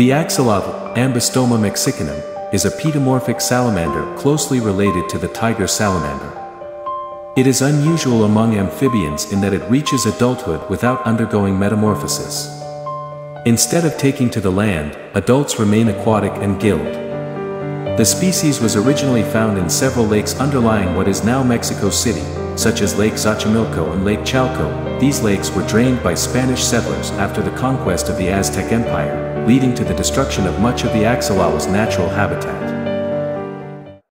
The axolotl, Ambystoma mexicanum, is a pedomorphic salamander closely related to the tiger salamander. It is unusual among amphibians in that it reaches adulthood without undergoing metamorphosis. Instead of taking to the land, adults remain aquatic and gilled. The species was originally found in several lakes underlying what is now Mexico City, such as Lake Xochimilco and Lake Chalco. These lakes were drained by Spanish settlers after the conquest of the Aztec Empire, leading to the destruction of much of the axolotl's natural habitat.